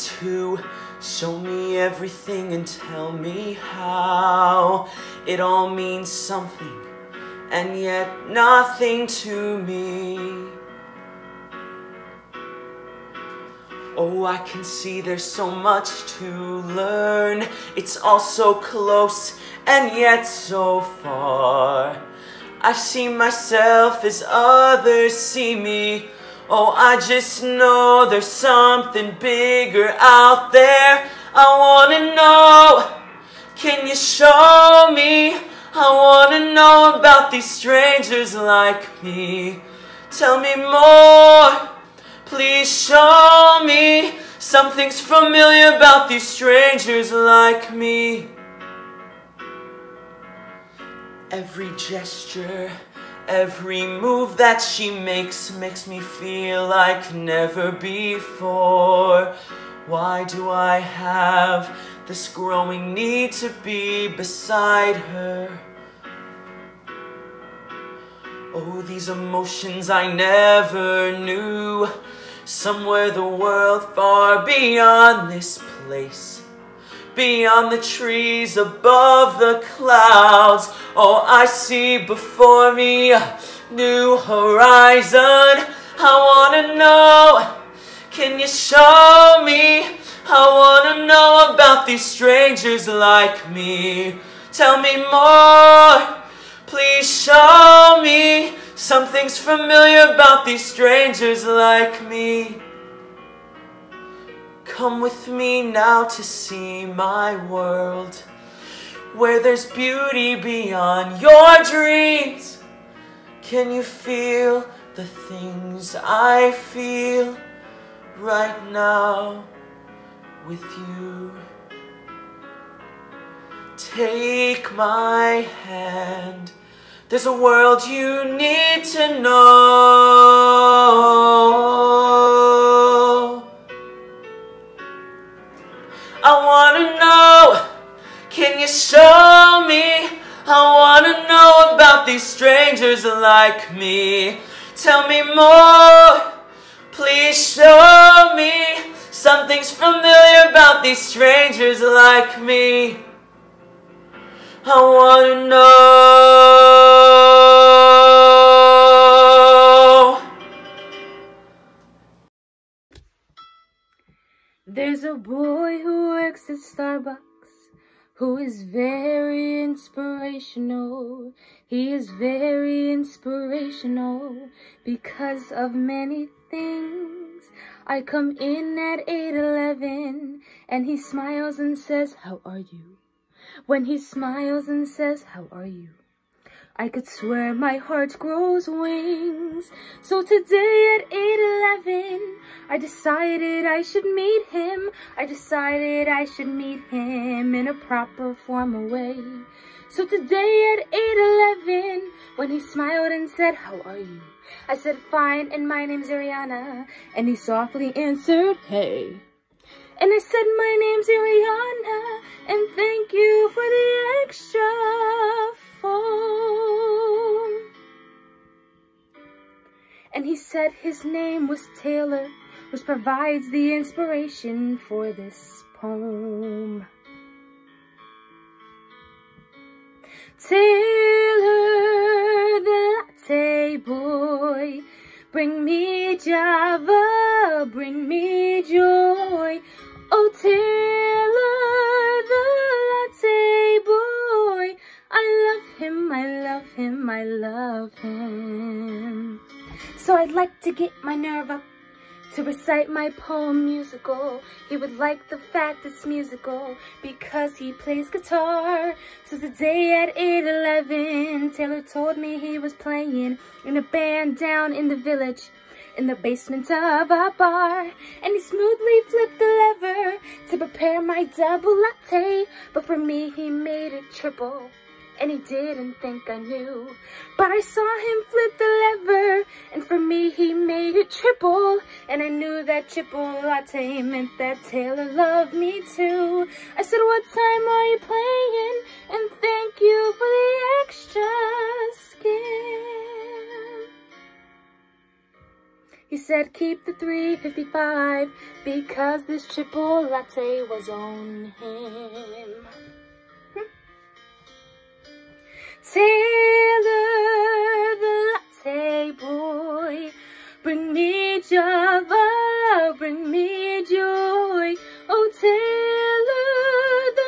Too. Show me everything and tell me how. It all means something, and yet nothing to me. Oh, I can see there's so much to learn. It's all so close and yet so far. I see myself as others see me. Oh, I just know there's something bigger out there. I wanna know, can you show me? I wanna know about these strangers like me. Tell me more, please show me. Something's familiar about these strangers like me. Every gesture, every move that she makes makes me feel like never before. Why do I have this growing need to be beside her? Oh, these emotions I never knew. Somewhere the world far beyond this place beyond the trees, above the clouds. Oh, I see before me a new horizon. I wanna know, can you show me? I wanna know about these strangers like me. Tell me more, please show me. Something's familiar about these strangers like me. Come with me now to see my world Where there's beauty beyond your dreams. Can you feel the things I feel right now with you? Take my hand. There's a world you need to know I wanna know, can you show me? I wanna know about these strangers like me. Tell me more, please show me. Something's familiar about these strangers like me. I wanna know. There's a boy who works at Starbucks who is very inspirational. He is very inspirational because of many things. I come in at 8.11 and he smiles and says, how are you? When he smiles and says, how are you? I could swear my heart grows wings. So today at 8.11, I decided I should meet him. I decided I should meet him in a proper formal way. So today at 8.11, when he smiled and said, how are you? I said, fine, and my name's Ariana. And he softly answered, hey. And I said, my name's Ariana, and thank you for the extra phone. And he said his name was Taylor, which provides the inspiration for this poem. Taylor, the latte boy, bring me Java, bring me joy. Oh, Taylor, him, I love him. So I'd like to get my nerve up to recite my poem musical. He would like the fact it's musical because he plays guitar. So today at 8.11, Taylor told me he was playing in a band down in the village in the basement of a bar and he smoothly flipped the lever to prepare my double latte but for me he made it triple and he didn't think I knew. But I saw him flip the lever, and for me he made it triple. And I knew that triple latte meant that Taylor loved me too. I said, what time are you playing? And thank you for the extra skin. He said, keep the 355, because this triple latte was on him. Taylor, the latte boy, bring me Java, bring me joy. Oh, Taylor, the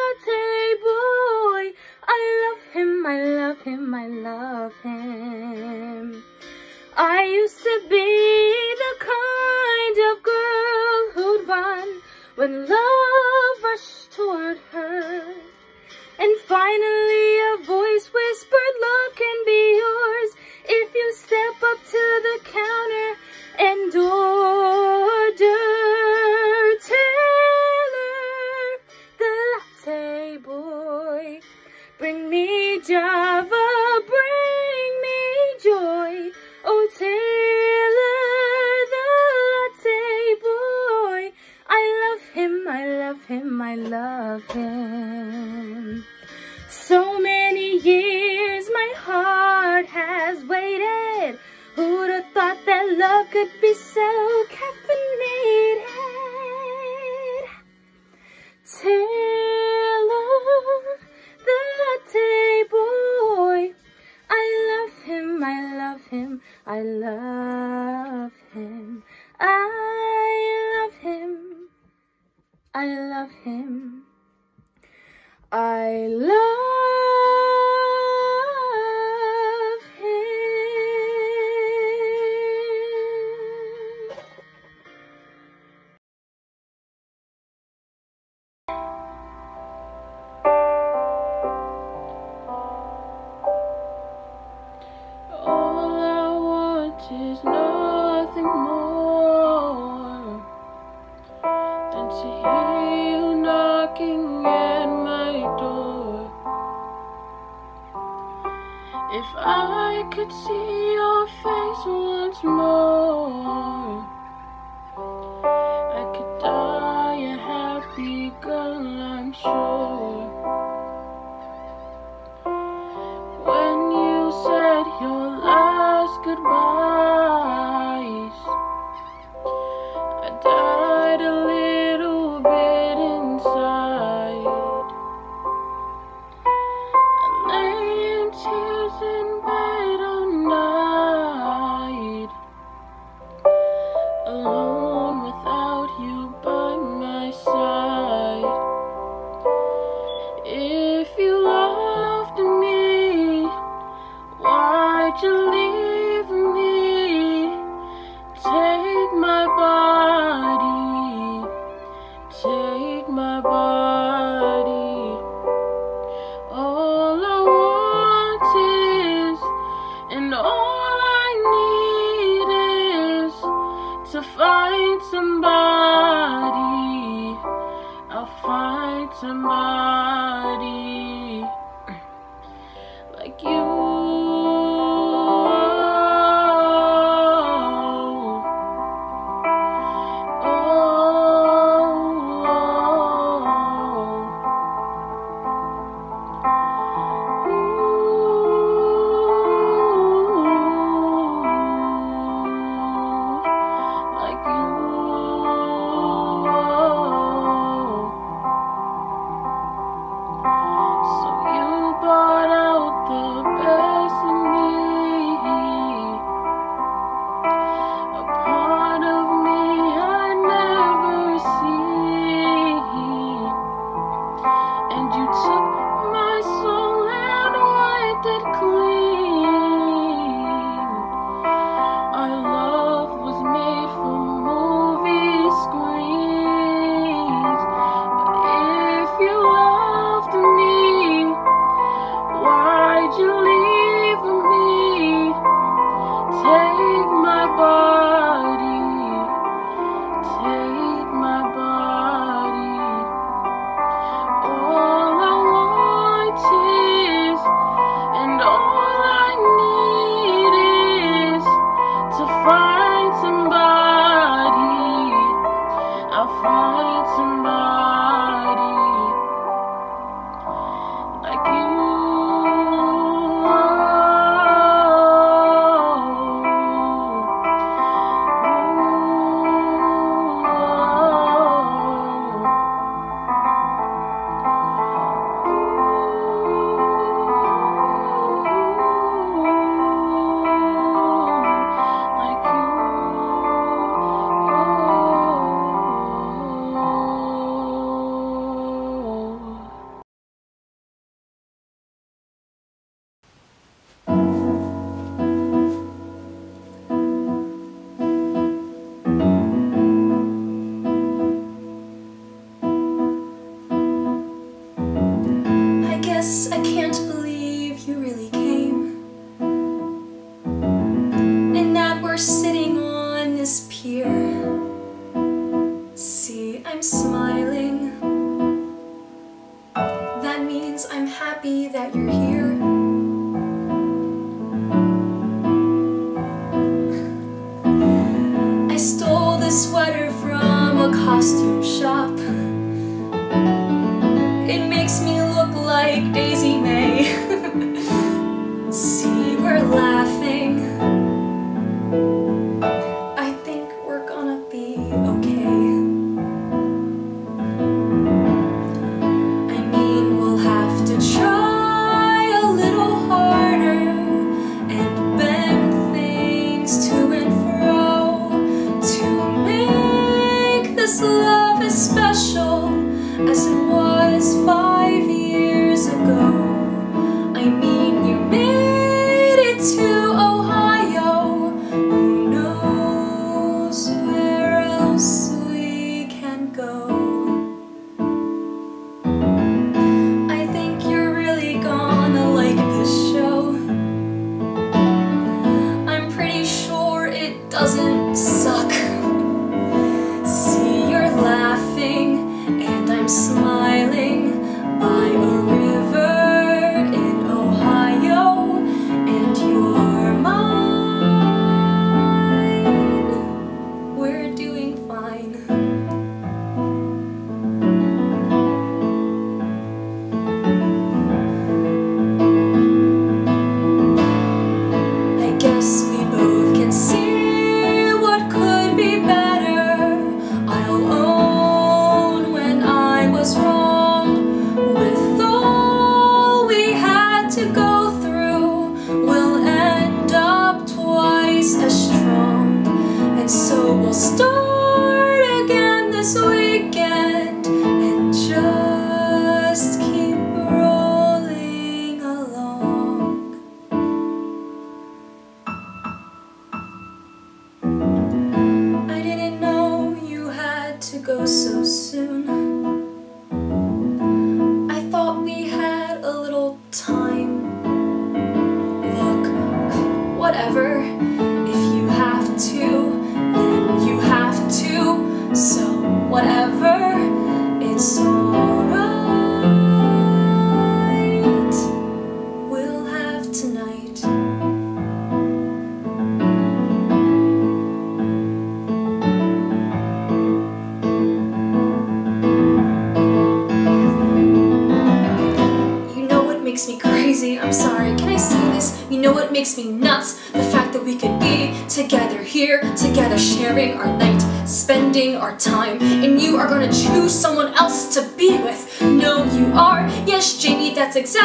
latte boy, I love him, I love him, I love him. I used to be the kind of girl who'd run when love rushed toward her. And finally a voice whispered, love can be yours if you step up to the counter and order.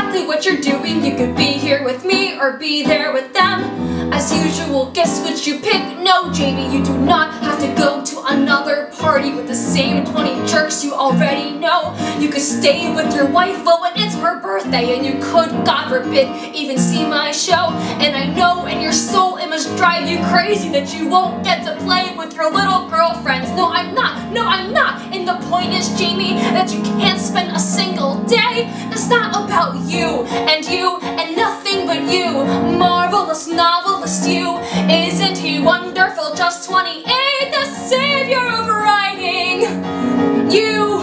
Exactly what you're doing. You could be here with me or be there with them. As usual, guess which you pick? No, Jamie, you do not have to go to another party with the same 20 jerks you already know. You could stay with your wife, well, when it's her birthday, and you could, God forbid, even see my show. And I know in your soul it must drive you crazy that you won't get to play with your little girlfriends. No, I'm not. No, I'm not. The point is, Jamie, that you can't spend a single day. It's not about you and you and nothing but you. Marvelous novelist, you. Isn't he wonderful? Just 28, the savior of writing. You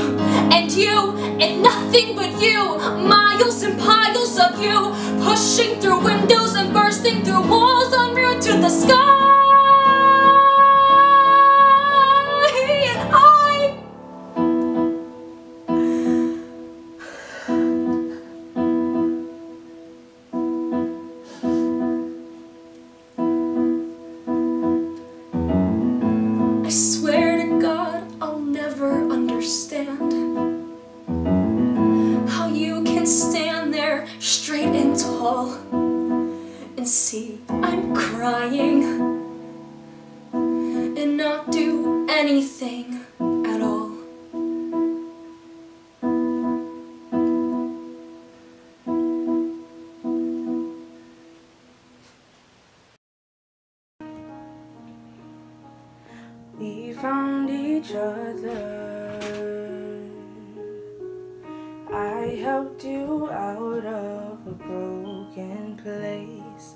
and you and nothing but you. Miles and piles of you. Pushing through windows and bursting through walls route to the sky. I helped you out of a broken place.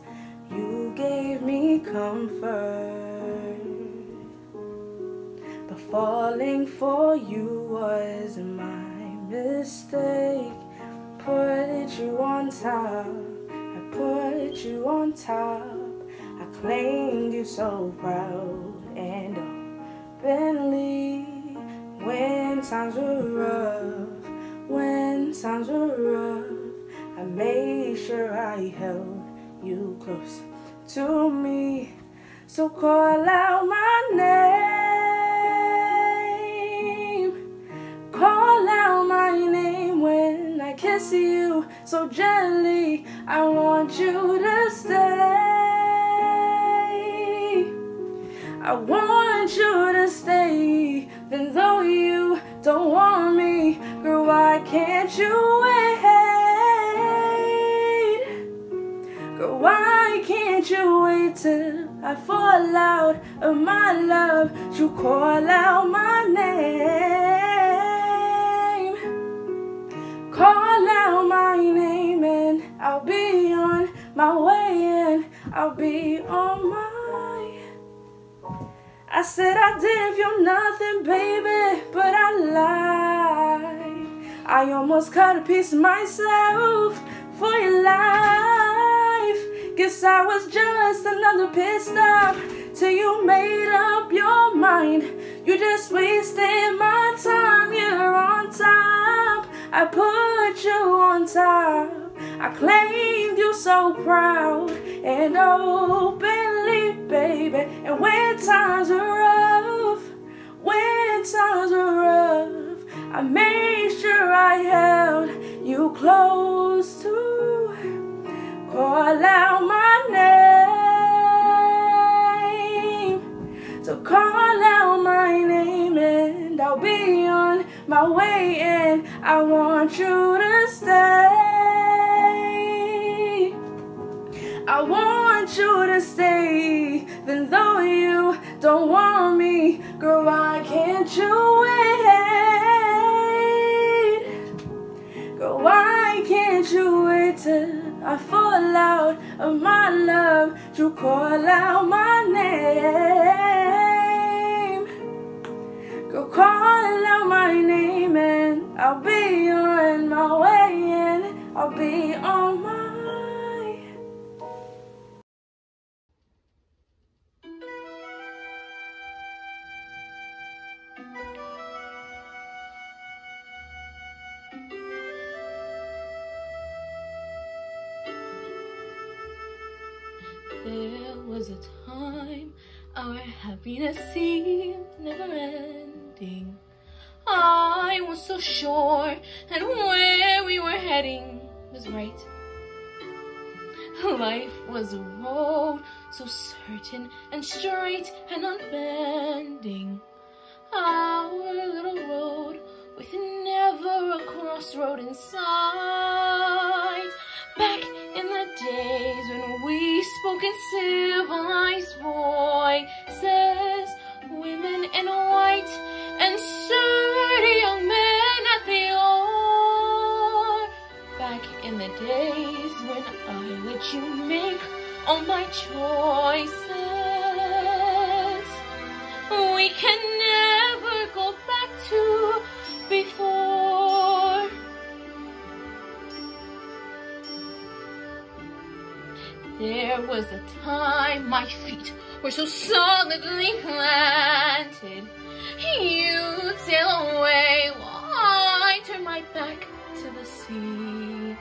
You gave me comfort. But falling for you was my mistake. Put you on top, I put you on top. I claimed you so proud and openly. When times were rough, when times were rough, I made sure I held you close to me. So call out my name. Call out my name when I kiss you so gently. I want you to stay. I want you to stay, even though you don't want me. Girl, why can't you wait? Girl, why can't you wait till I fall out of my love? You call out my name. Call out my name and I'll be on my way and I'll be on my I said I didn't feel nothing, baby, but I lied. I almost cut a piece of myself for your life. Guess I was just another pit stop till you made up your mind. You just wasted my time, you're on top. I put you on top. I claimed you so proud and openly, baby. And when times are rough, when times are rough, I made sure I held you close to call out my name. So call out my name and I'll be on my way and I want you to stay. I want you to stay, even though you don't want me. Girl, why can't you wait? Girl, why can't you wait till I fall out of my love? You call out my name. Girl, call out my name and I'll be on my way and I'll be on my was a time our happiness seemed never ending. I was so sure that where we were heading was right. Life was a road so certain and straight and unbending. Our little road with never a crossroad in sight. We spoke in civilized voices, women in white and sturdy young men at the oar. Back in the days when I let you make all my choices, we can never go back to before. There was a time my feet were so solidly planted. You'd sail away while I turned my back to the sea.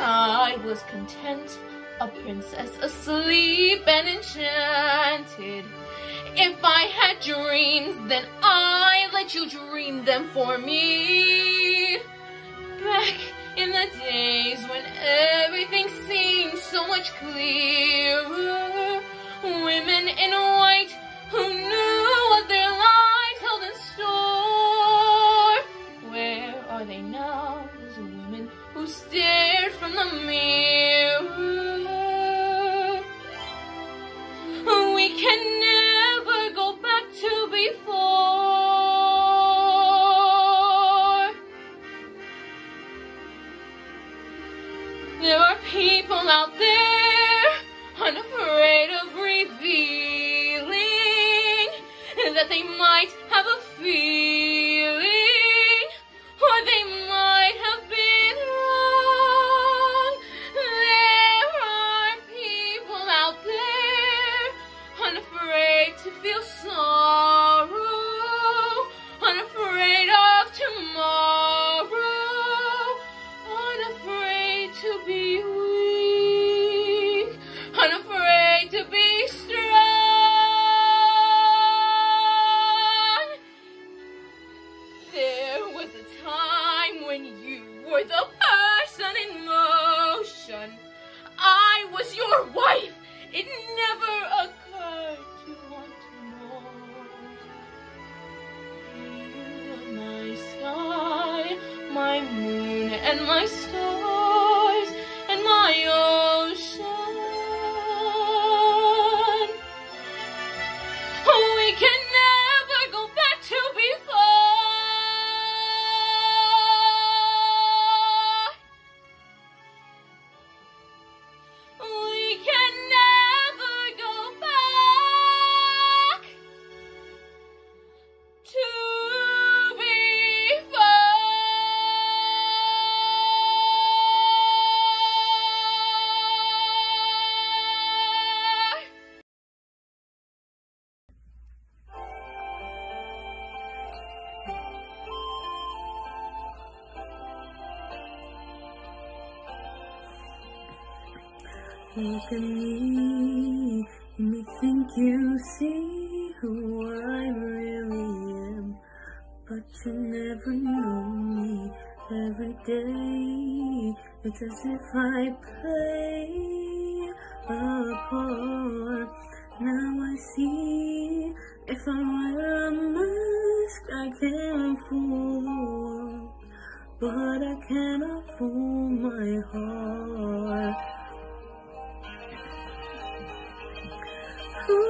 I was content, a princess asleep and enchanted. If I had dreams, then I let you dream them for me. Back in the days when everything seemed so much clearer. Women in white who knew what their lives held in store. Where are they now, those women who stared from the mirror? We can people out there unafraid of revealing that they might have a fear. If I play a part. Now I see, if I wear a mask, I can fool the world, but I cannot fool my heart. Who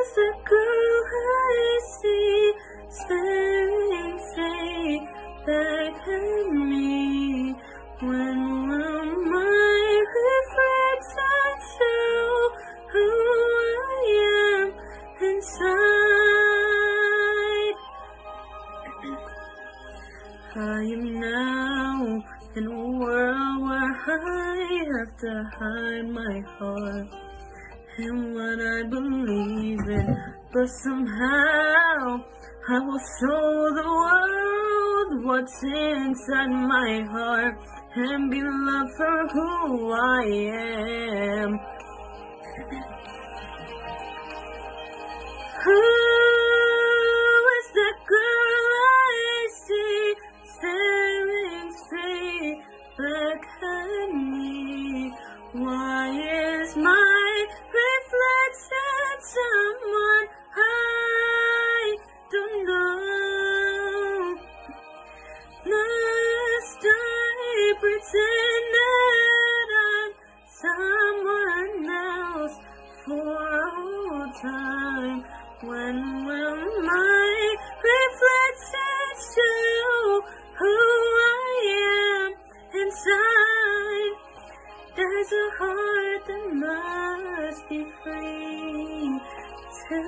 is the girl I see straight back at me? When will my reflection show who I am inside? I am now in a world where I have to hide my heart and what I believe in, but somehow I will show the world what's inside my heart and be loved for who I am. Who is that girl I see staring straight back at me? Why is my reflection someone reflection show who I am inside? There's a heart that must be free to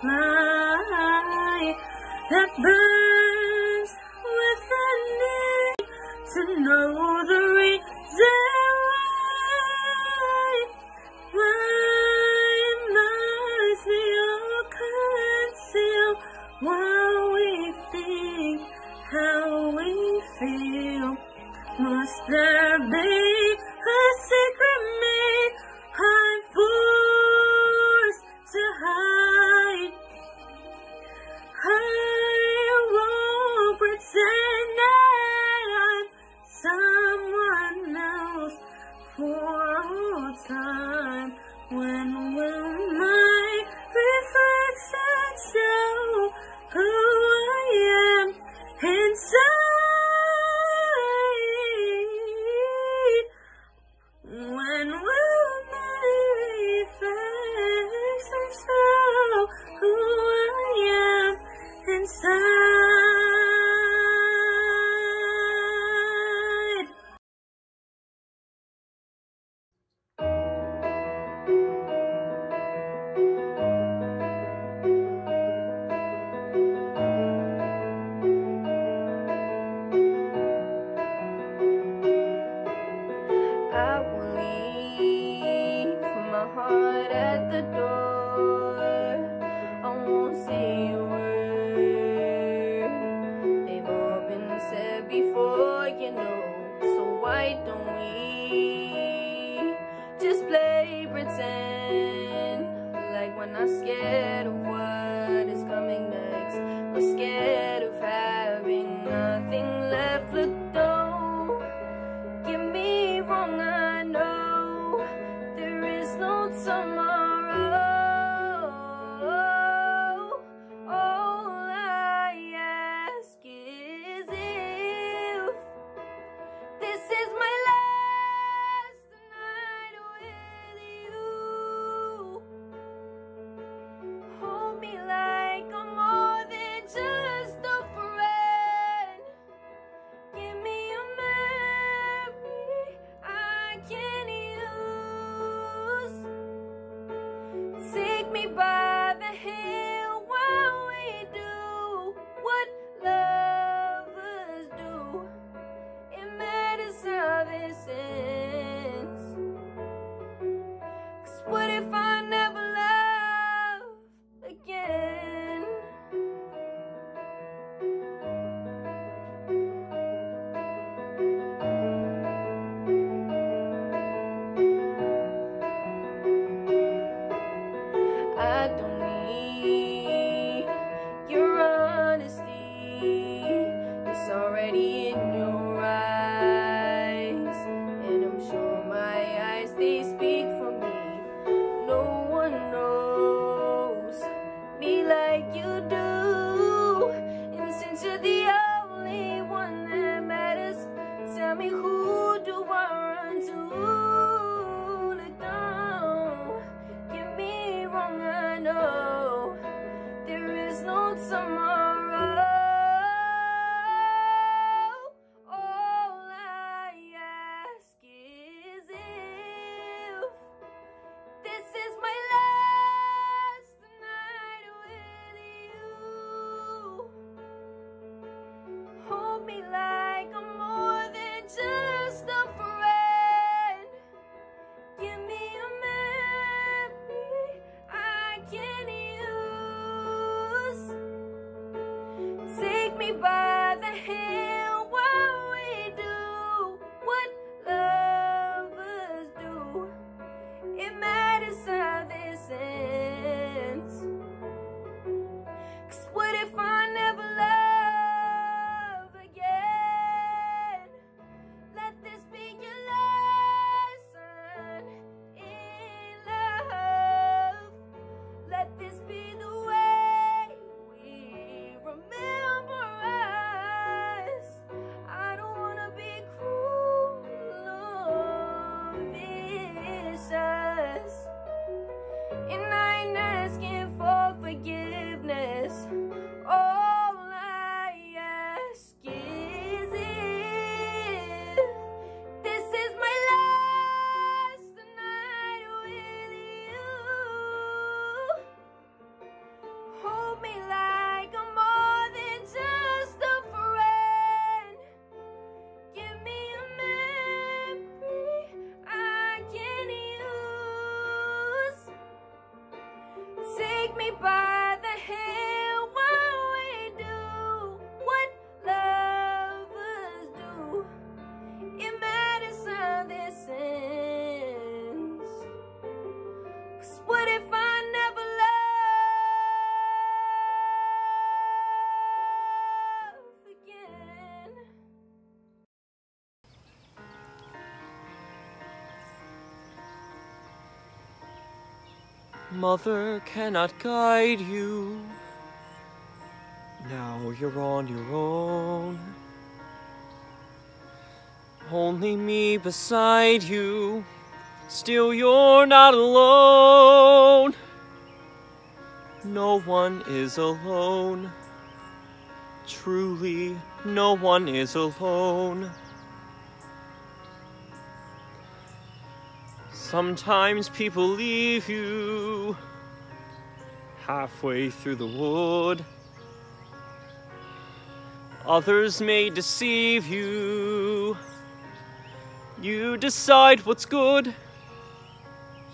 fly that burns within me to know the reason must we how we feel? Must there be a secret me by the hand Mother cannot guide you. Now you're on your own. Only me beside you. Still, you're not alone. No one is alone. Truly, no one is alone. Sometimes people leave you halfway through the wood. Others may deceive you. You decide what's good.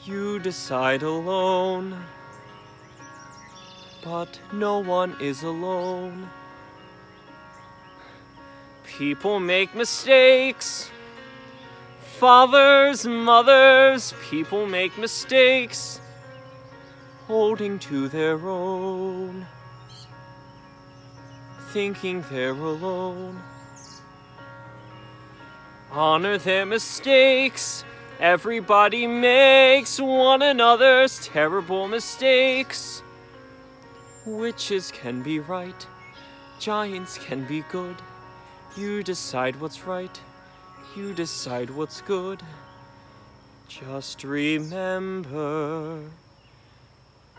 You decide alone. But no one is alone. People make mistakes. Fathers, mothers, people make mistakes, holding to their own, thinking they're alone. Honor their mistakes. Everybody makes one another's terrible mistakes. Witches can be right, giants can be good. You decide what's right. You decide what's good. Just remember,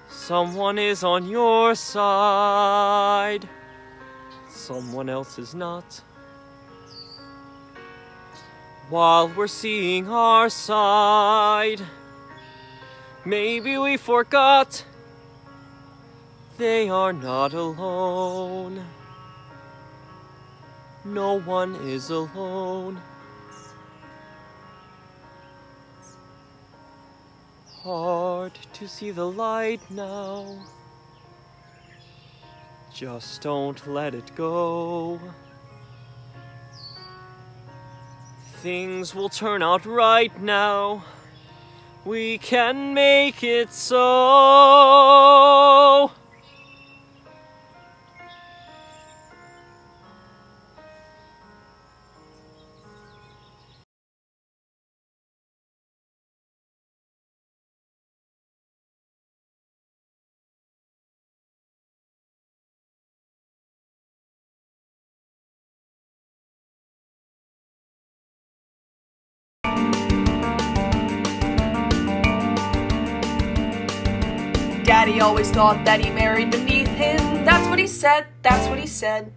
someone is on your side, someone else is not. While we're seeing our side, maybe we forgot They are not alone. No one is alone. Hard to see the light now. Just don't let it go. Things will turn out right now. We can make it so. Daddy always thought that he married beneath him. That's what he said, that's what he said.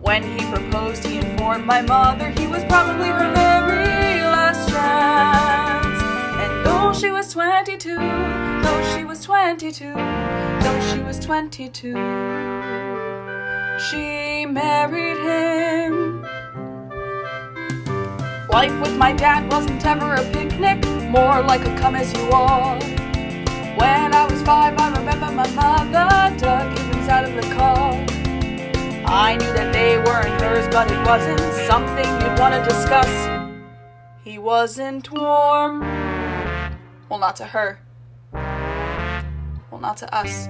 When he proposed, he informed my mother he was probably her very last chance. And though she was 22, though she was 22, though she was 22, she married him. Life with my dad wasn't ever a picnic, more like a come as you are. When I was five, I remember my mother dug hymns out of the car. I knew that they weren't hers, but it wasn't something you'd want to discuss. He wasn't warm. Well, not to her. Well, not to us.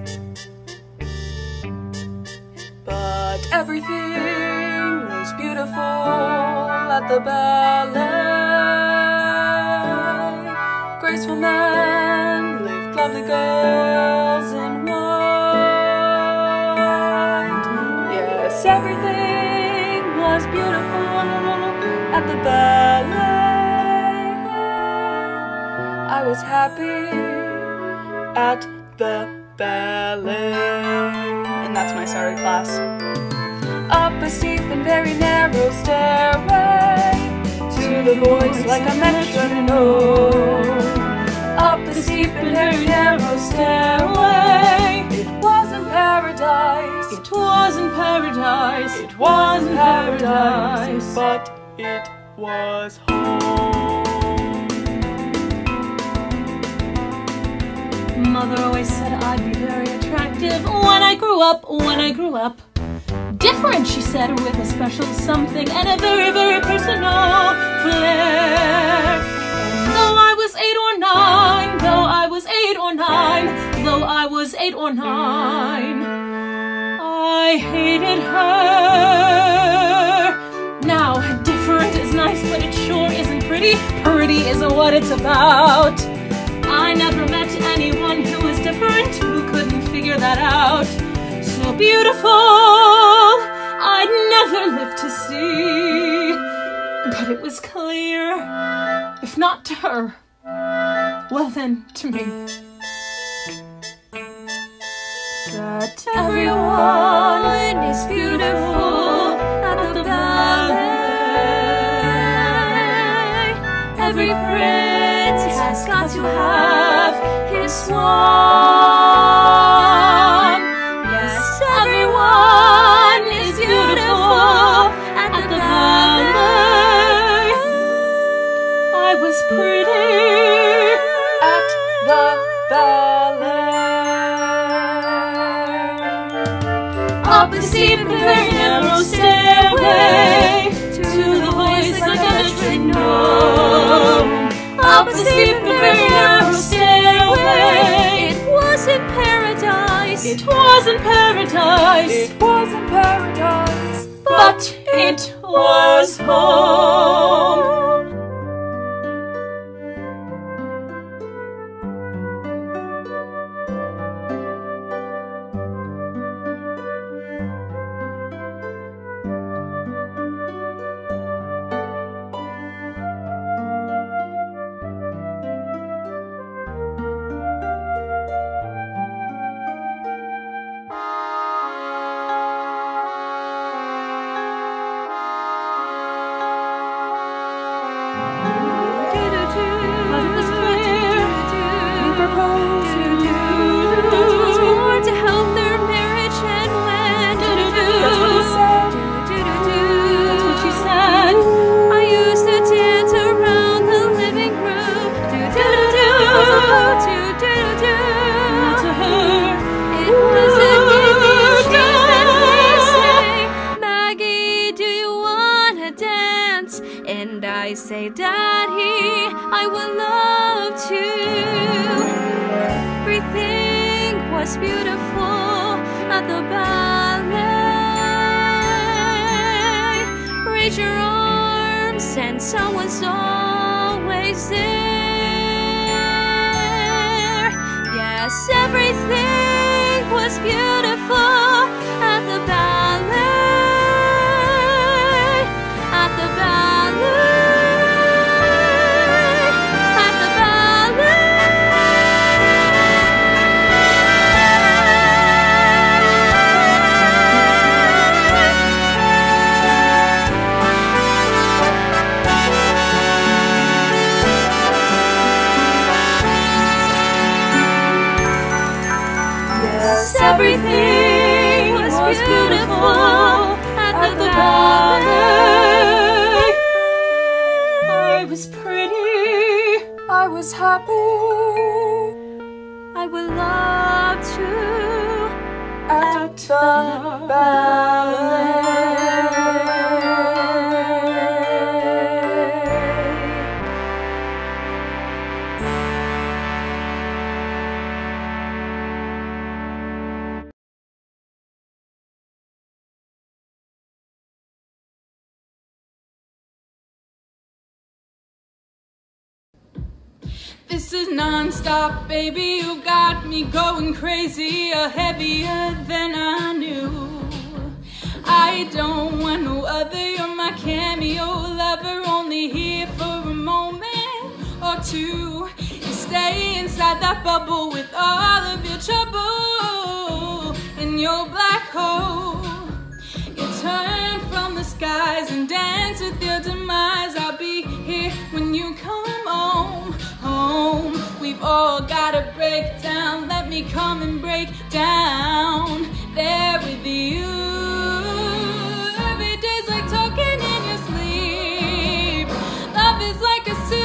But everything was beautiful at the ballet. Graceful men lovely girls in white. Yes, everything was beautiful at the ballet. I was happy at the ballet. And that's my started class. Up a steep and very narrow stairway to the voice like a metronome. Up the steep and very narrow stairway. It wasn't paradise. It wasn't paradise. It wasn't paradise. But it was home. Mother always said I'd be very attractive when I grew up, when I grew up. Different, she said, with a special something and a very, very personal flair. And though I was eight or nine, though I was eight or nine, though I was eight or nine, I hated her. Now, different is nice, but it sure isn't pretty. Pretty isn't what it's about. I never met anyone who was different, who couldn't figure that out. So beautiful, I'd never live to see. But it was clear, if not to her, well then to me. That everyone is beautiful at the ballet. Every prince has got to have his swan. It wasn't paradise. It wasn't paradise. but it was home. Raise your arms, and someone's always there. Non-stop, baby. You got me going crazy, heavier than I knew. I don't want no other. You're my cameo lover, only here for a moment or two. You stay inside that bubble with all of your trouble in your black hole. You turn from the skies and dance with your demise. I'll be here when you come home, home. We've all gotta break down. Let me come and break down there with you. Every day's like talking in your sleep. Love is like a silhouette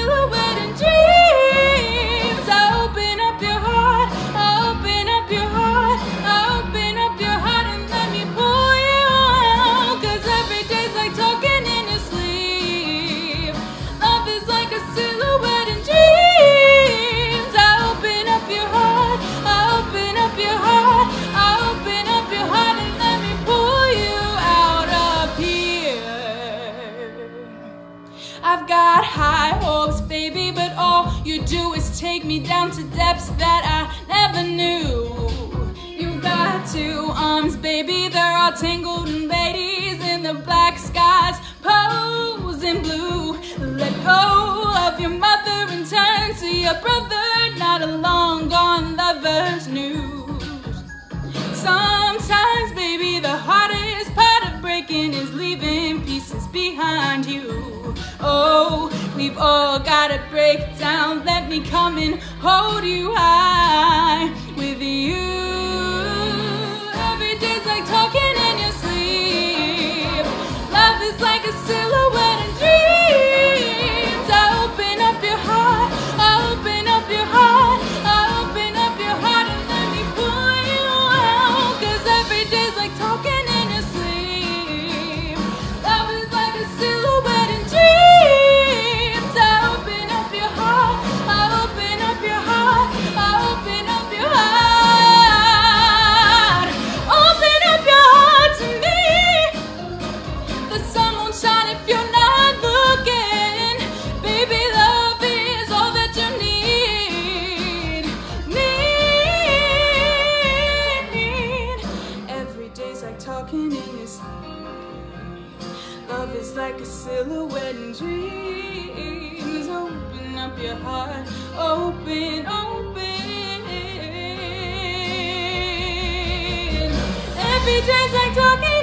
me down to depths that I never knew. You got two arms, baby, they're all tangled in ladies in the black skies, pose in blue. Let go of your mother and turn to your brother, not a long gone lover's news. Sometimes, baby, the hardest breaking is leaving pieces behind you. Oh, we've all gotta break down. Let me come and hold you high with you. Every day's like talking in your sleep. Love is like a silhouette in dreams. Silhouette in dreams. Open up your heart. Open, open. Every day's like talking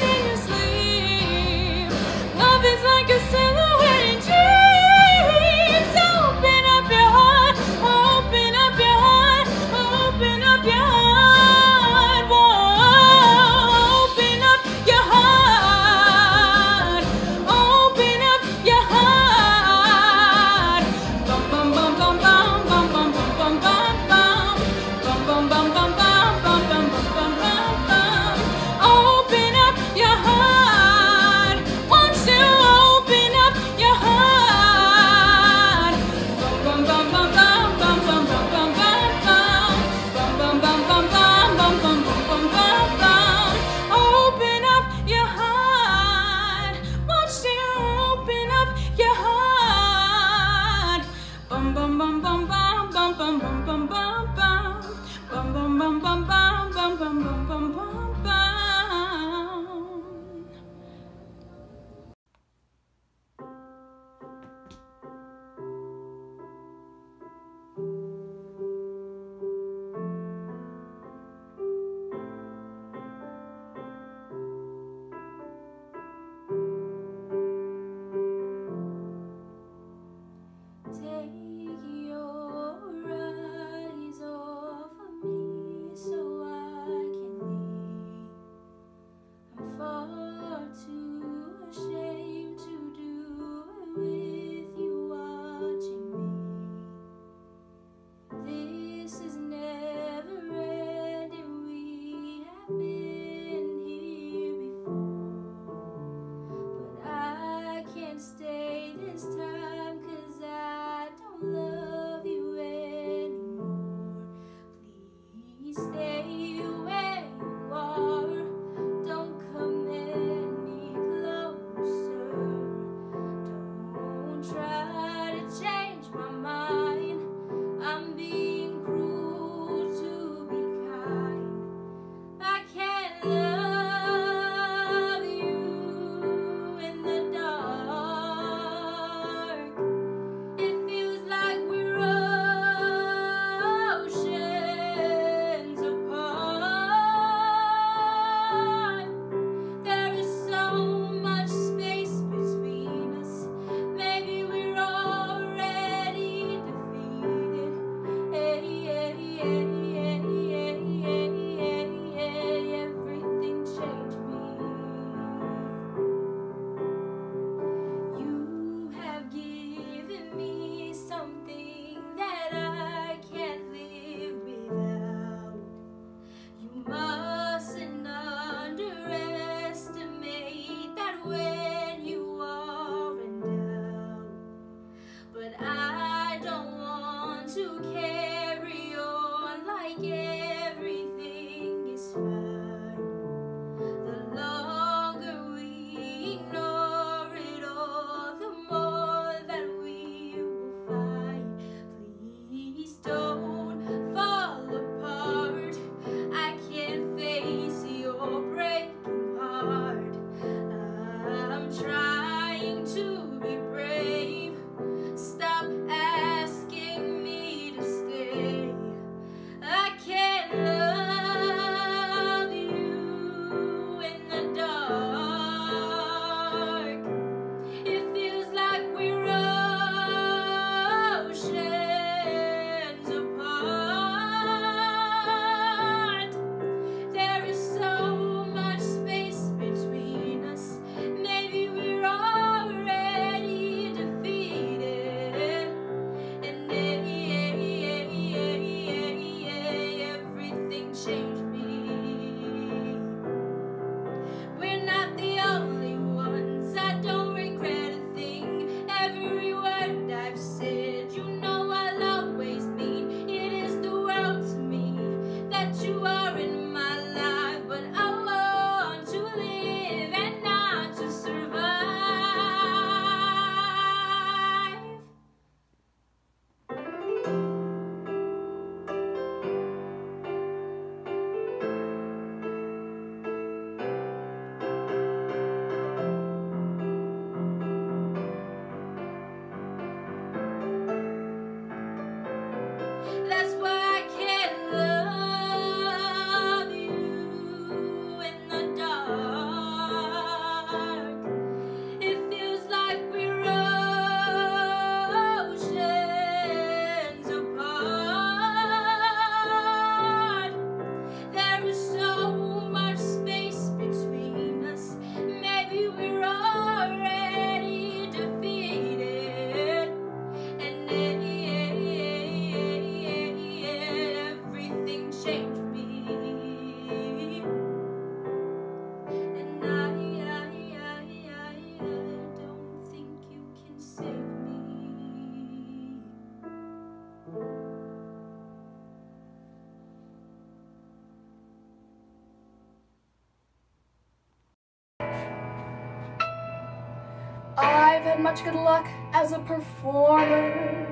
much good luck as a performer.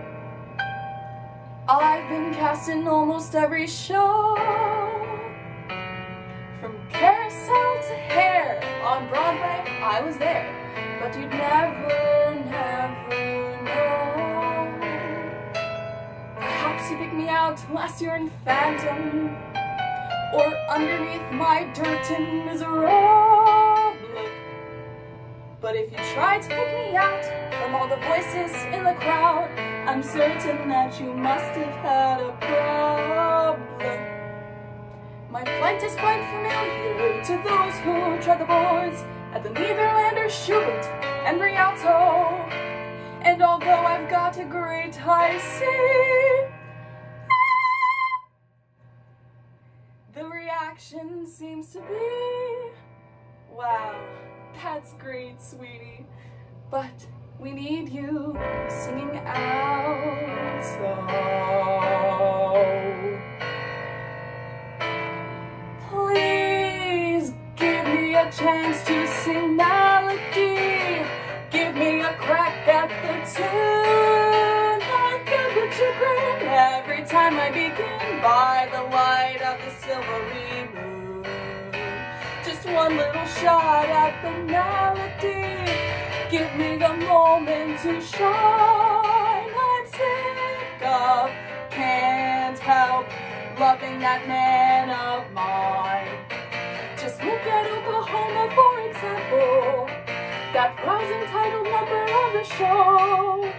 I've been cast in almost every show. From carousel to hair, on Broadway I was there. But you'd never, never know. Perhaps you picked me out last year in Phantom, or underneath my dirt in Misery. Tried to pick me out from all the voices in the crowd, I'm certain that you must have had a problem. My plight is quite familiar to those who tread the boards at the Nederlander Shubert and Rialto. And although I've got a great high C, the reaction seems to be, wow, that's great, sweetie. But we need you singing out so. Please give me a chance to sing melody. Give me a crack at the tune. I feel good to grin every time I begin by the light of the silvery moon. One little shot at the melody. Give me the moment to shine. I'm sick of, can't help loving that man of mine. Just look at Oklahoma, for example. That rousing title number of the show.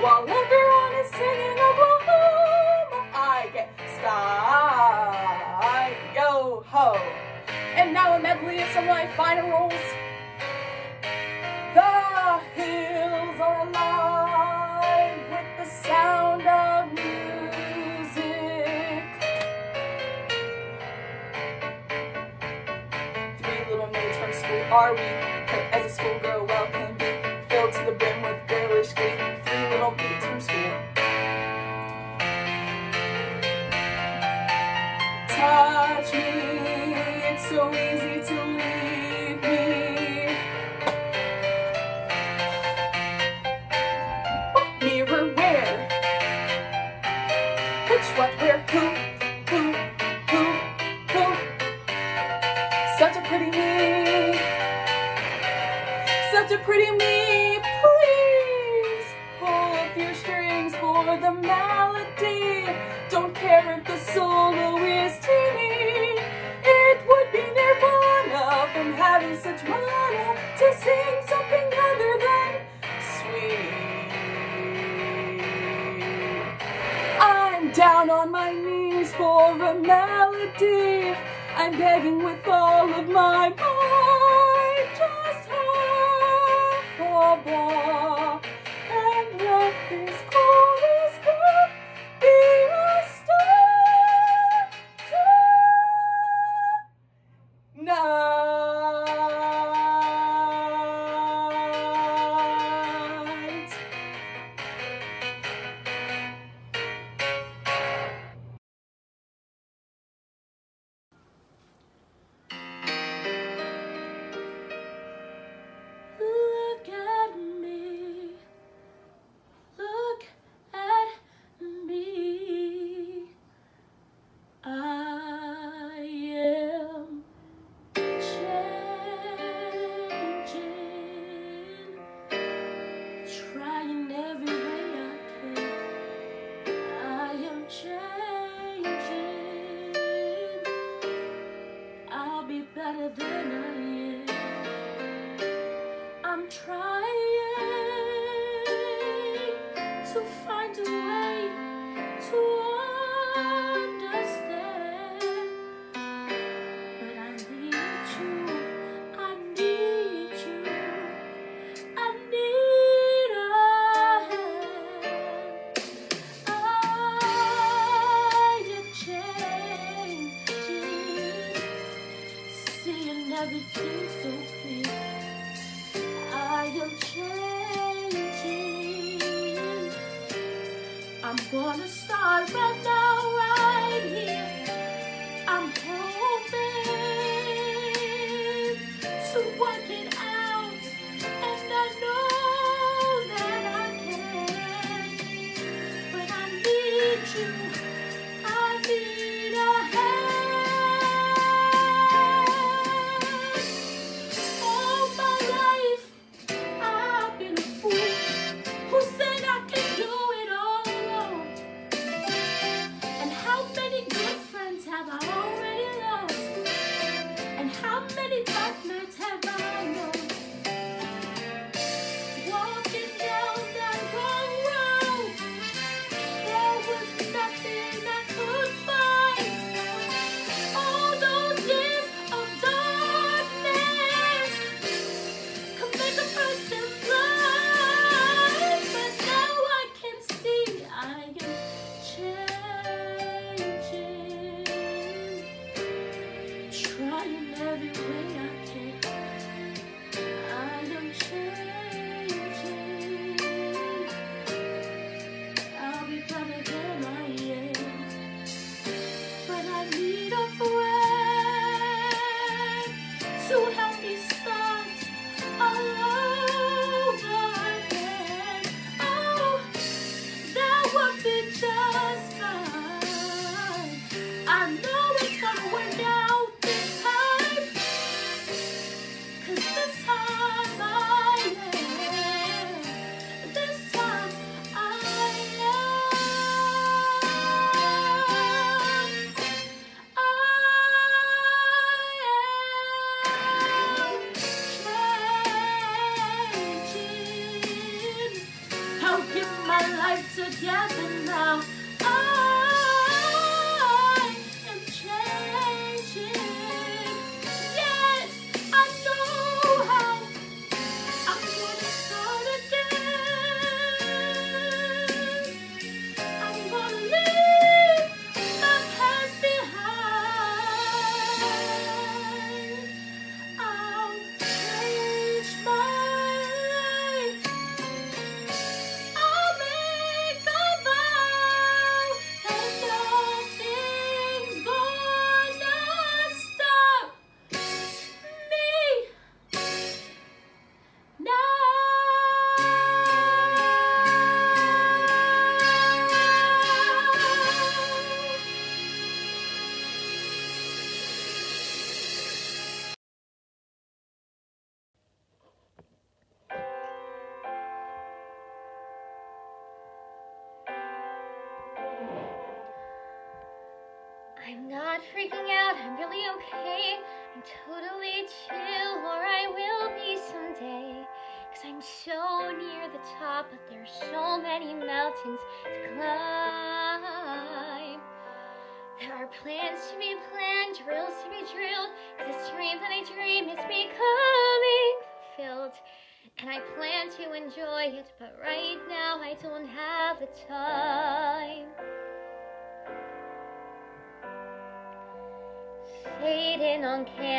While everyone is singing Oklahoma, I get sky, yo ho. And now a medley of some of my final rolls. The hills are alive with the sound of music. Three little maids from school are we, as a schoolgirl well can be, filled to the brim the melody. Don't care if the solo having such mana to sing something other than sweet. I'm down on my knees for a melody. I'm begging with all of my might. Just half a bar start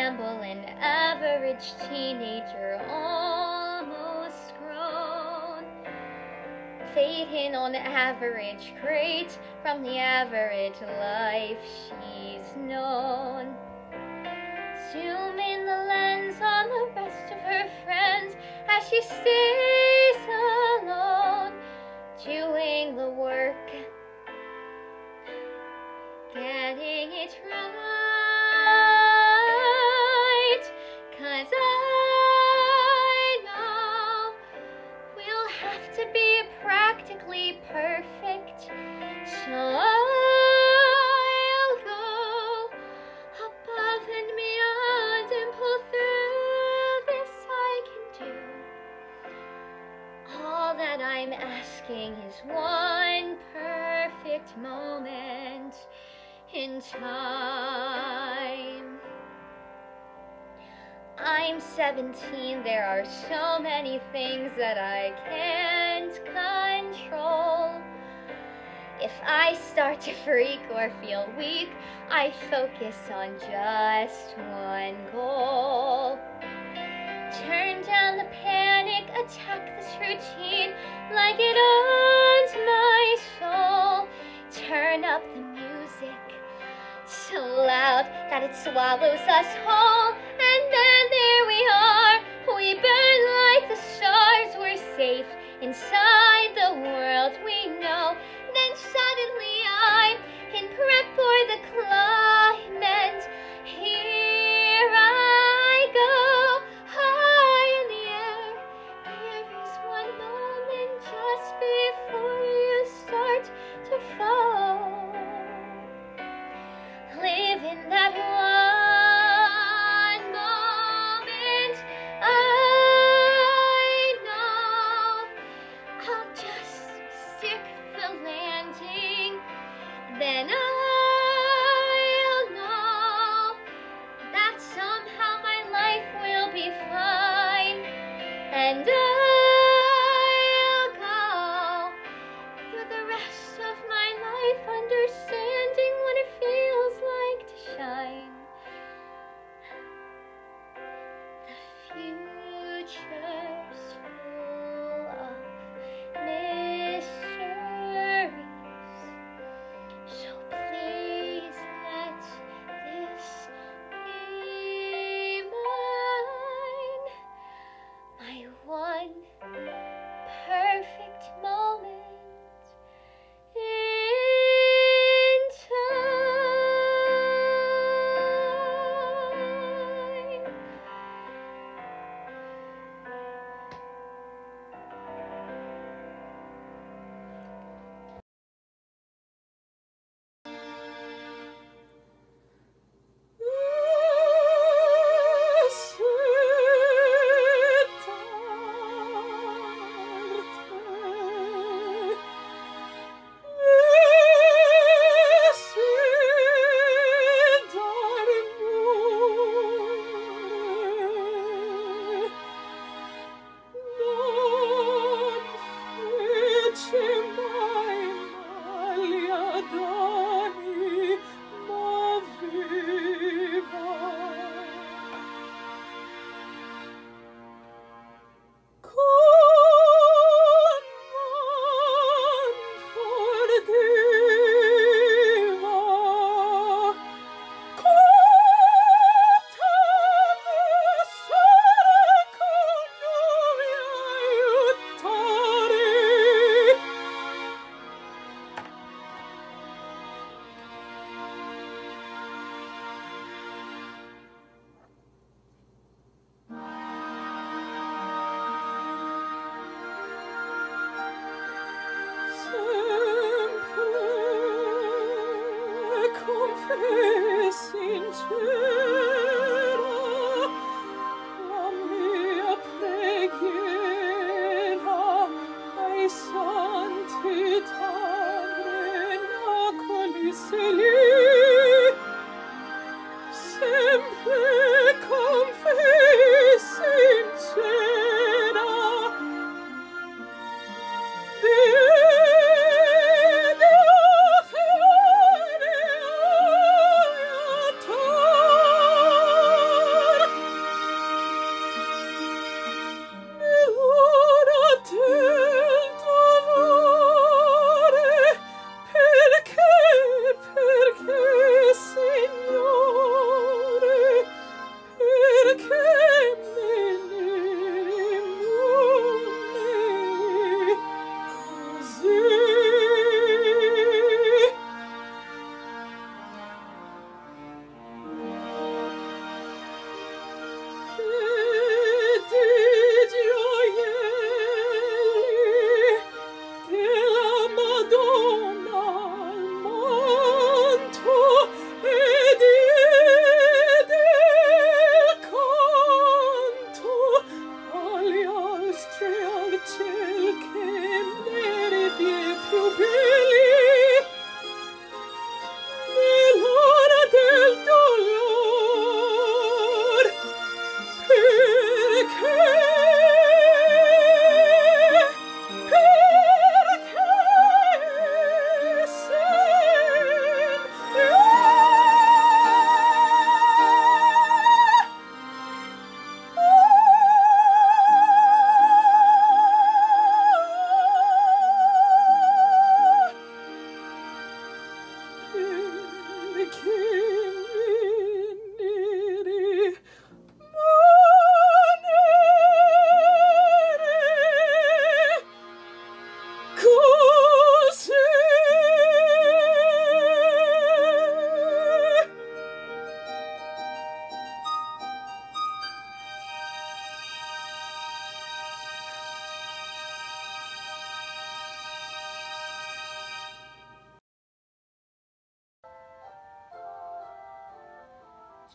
Campbell, an average teenager, almost grown. Fading on average, great from the average life she's known. Zoom in the lens on the rest of her friends as she stays practically perfect. So I'll go above and beyond and pull through this I can do. All that I'm asking is one perfect moment in time. I'm 17, there are so many things that I I start to freak or feel weak, I focus on just one goal. Turn down the panic, attack this routine like it owns my soul. Turn up the music so loud that it swallows us whole. And then there we are, we burn like the stars. We're safe inside the world we in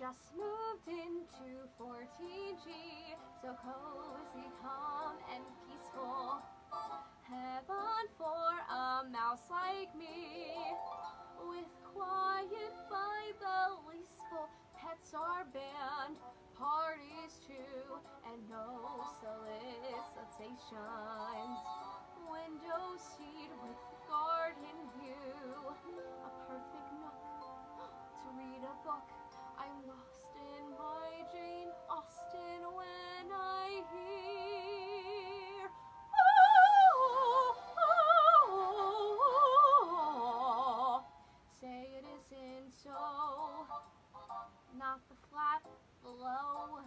Just moved into 14G, so cozy, calm, and peaceful. Heaven for a mouse like me, with quiet by the leastful. Pets are banned, parties too, and no solicitations. Window seat with garden view, a perfect nook to read a book. I'm lost in my Jane Austen when I hear. Oh, oh, oh, Say it isn't so, not the flat below.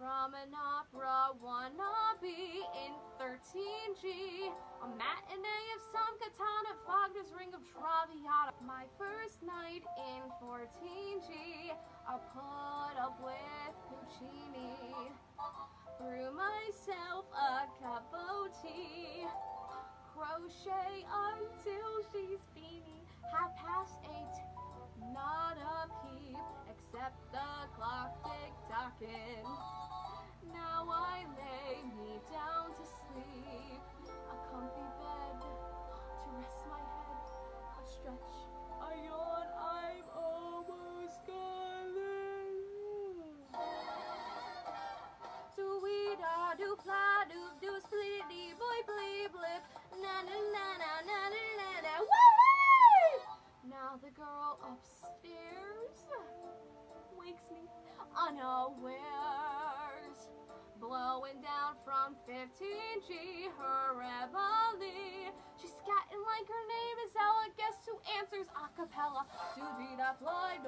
From an opera wannabe in 13G, a matinee of some cantata, Wagner's Ring of Traviata. My first night in 14G, I put up with Puccini. Brew myself a cup of tea. Crochet until she's beanie. Half past eight, not a peep, Step the clock tick-tocking. Now I lay me down to sleep. A comfy bed to rest my head. A stretch, a yawn, I'm almost gone. So we da do fly do do splitty boy play blip na na na na na na na. Now the girl upstairs wakes me unawares. Blowing down from 15G, her reveille. She's scatting like her name is Ella. Guess who answers a cappella? Sweet a fly